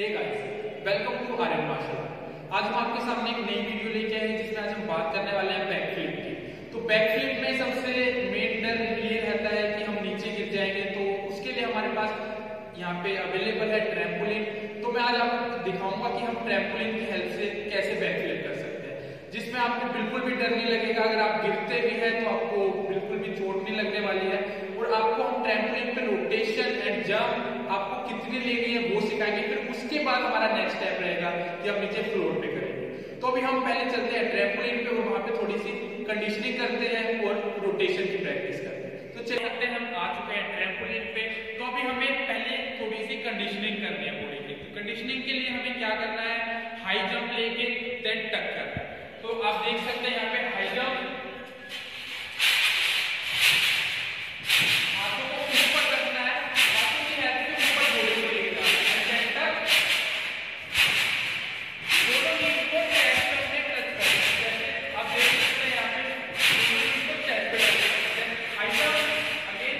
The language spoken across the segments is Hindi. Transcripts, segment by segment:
वेलकम टू आर्यन मार्शल आज हम आपके सामने एक नई वीडियो लेके आए हैं, जिसमें आज हम बात करने वाले हैं बैक फ्लिप की। तो बैक फ्लिप में सबसे मेन डर ये रहता है कि हम नीचे गिर जाएँगे तो उसके लिए हमारे पास यहाँ पे अवेलेबल है ट्रैम्पोलिन तो मैं आज आपको दिखाऊँगा कि हम ट्रैम्पोलिन की हेल्प से कैसे बैक फ्लिप कर सकते हैं, जिसमें आपको बिल्कुल भी डर नहीं लगेगा। अगर आप गिरते भी हैं तो आपको बिल्कुल भी चोट नहीं लगने वाली है। और आपको हम ट्रैम्पोलिन पे रोटेशन एंड जंप आपको कितनी लेनी है वो सिखाएँगे फिर उसके बाद हमारा नेक्स्ट स्टेप रहेगा कि हम नीचे फ्लोर पे करेंगे। तो अभी हम पहले चलते हैं ट्रैम्पोलिन पे, और वहाँ पे थोड़ी सी कंडीशनिंग करते हैं और रोटेशन की प्रैक्टिस करते हैं। तो चलते हैं हम आ चुके हैं ट्रैम्पोलिन पे। तो अभी हमें पहले थोड़ी सी कंडीशनिंग करनी है बॉडी की कंडीशनिंग के लिए हमें क्या करना है? हाई जंप लेके देन टक करना है। तो आप देख सकते हैं यहाँ पे हाई जंप हाथों को ऊपर रखना है हाथों की हेल्प से ऊपर बॉडी को लेके जाना है देन टक दोनों नीज को चेस्ट पे अपने टच करना है जैसे आप देख सकते हैं यहाँ पे दोनों नीज को चेस्ट पे टच करना है हाई जंप अगेन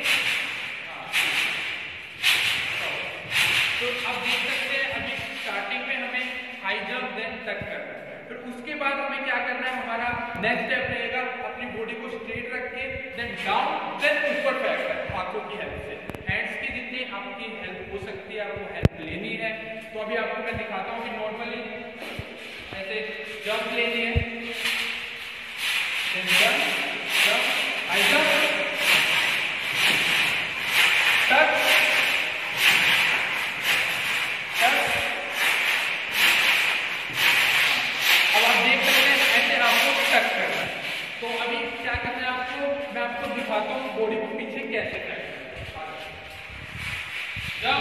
तो आप देख सकते हैं, अभी स्टार्टिंग में हमें हाई जंप देन टच करना है। फिर उसके बाद हमें क्या करना है, हमारा नेक्स्ट स्टेप रहेगा अपनी बॉडी को स्ट्रेट रख के देन डाउन देन ऊपर फेंकना है, हाथों की हेल्प से। हैंड्स की जितनी आपकी हेल्प हो सकती है, आपको हेल्प लेनी है। तो अभी आपको मैं दिखाता हूँ कि नॉर्मली ऐसे जंप लेनी है then jump jump high jump touch touch अब आप देख सकते हैं ऐसे आपको टच करना है तो अभी क्या करना है आपको? मैं आपको दिखाता हूँ बॉडी को पीछे कैसे करना है। जब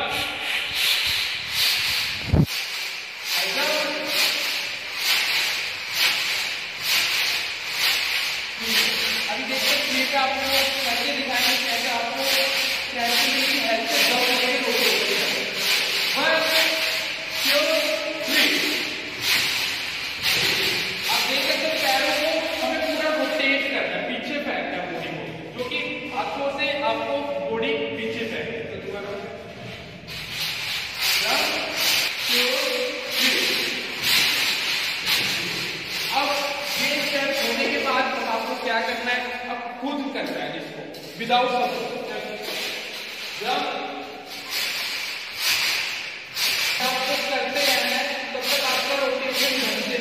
अभी देखते हैं प्लेट आपको करके दिखाएँगे कैसे आपको ट्रैम्पोलिन की हेल्प से जंप लेके रोटेट करना है वन टू थ्री आप देख सकते हैं पैरों को हमें पूरा रोटेट करना है पीछे फेंकना है बॉडी को जो कि हाथों से आपको बॉडी पीछे फेंकना है तो दोबारा One, two, three. अब ये स्टेप होने के बाद अब आपको क्या करना है? अब खुद करना है इसको। विदाउट जब तक करते तब तक आपका रोटेशन ढंग से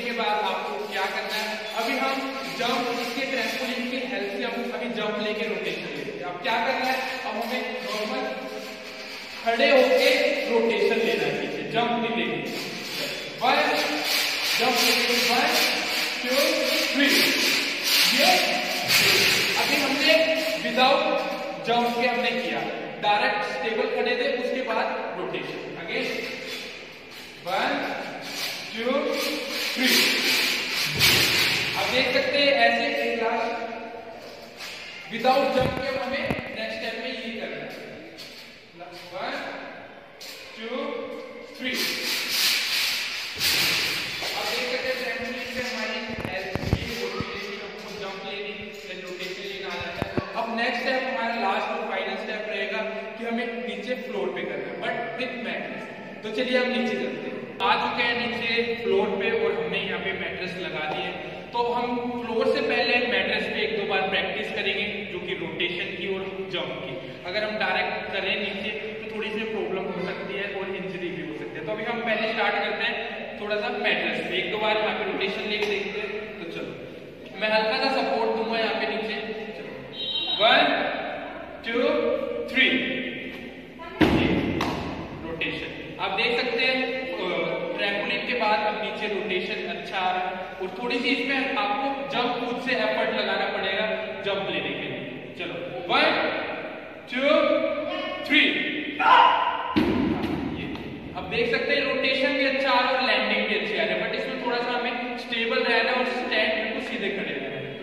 के बाद आपको क्या करना है? अभी हम जंप इसके ट्रैम्पोलिन की हेल्प से हम अभी जंप लेके रोटेशन अब क्या करना है? अब हमें नॉर्मल खड़े होके रोटेशन लेना है पीछे। जंप नहीं लेंगे वन जंप लेंगे वन टू थ्री ये अभी हमने विदाउट जंप के हमने किया। डायरेक्ट स्टेबल खड़े थे, उसके बाद rotation again one two three आप देख सकते हैं, ऐसे एक विदाउट जंप के हमें नेक्स्ट स्टेप में ये करना है वन टू थ्री हैं है है है बट विथ तो चलिए हम नीचे चलते हैं आ चुके हैं नीचे फ्लोर पे और हमने यहाँ पे मैट्रेस लगा दिए तो हम फ्लोर से पहले मैट्रेस पे एक दो बार प्रैक्टिस करेंगे जो कि रोटेशन की और जंप की अगर हम डायरेक्ट करें नीचे तो थोड़ी सी प्रॉब्लम हो सकती है और इंजरी भी हो सकती है तो अभी हम पहले स्टार्ट करते हैं थोड़ा सा मैट्रेस पे एक, दो बार यहाँ पे रोटेशन लेके देखते हैं तो चलो। मैं हल्का सा सपोर्ट दूँगा यहाँ पे नीचे। वन टू थ्री रोटेशन आप देख सकते हैं ट्रैम्पोलिन के बाद अब नीचे रोटेशन अच्छा आ रहा है। और थोड़ी सी इसमें आपको जंप खुद से एफर्ट लगाना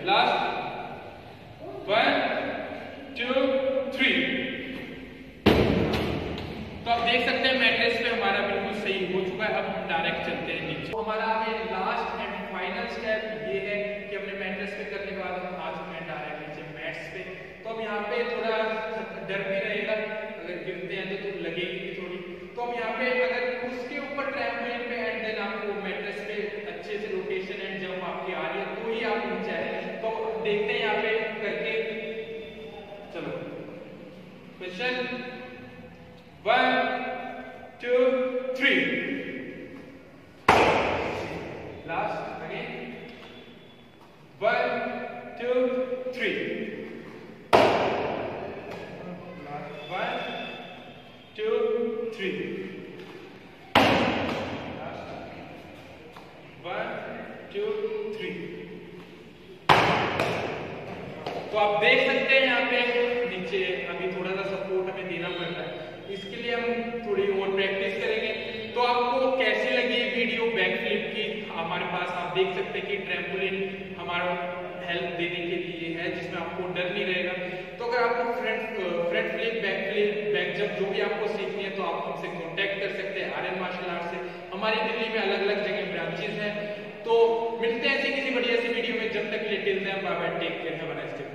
last. One, two, three. तो आप देख सकते हैं मैट्रिक्स पे हमारा बिल्कुल सही हो चुका है, अब हम डायरेक्ट चलते हैं नीचे। तो हमारा आगे लास्ट एंड फाइनल स्टेप ये है कि हमने मैट्रिक्स पे करने के बाद हम आज मैं डायरेक्ट नीचे मैट्स पे। तो अब यहाँ पे तो Listen. One, two, three. Last again. One, two, three. Last one, two, three. Last one, two, three. तो आप देख सकते हैं वीडियो बैक फ्लिप की हमारे पास आप देख सकते हैं कि ट्रैम्पोलिन हमारा हेल्प देने के लिए है, जिसमें आपको डर नहीं रहेगा। तो अगर आपको front front flip back flip back जब जो भी आपको सीखनी है तो आप हमसे कांटेक्ट कर सकते हैं आर्यन मार्शल आर्ट से। हमारी दिल्ली में अलग अलग जगह ब्रांचेज हैं। तो मिलते हैं ऐसी किसी बढ़िया सी वीडियो में। जब तक लिए bye bye take care have a nice day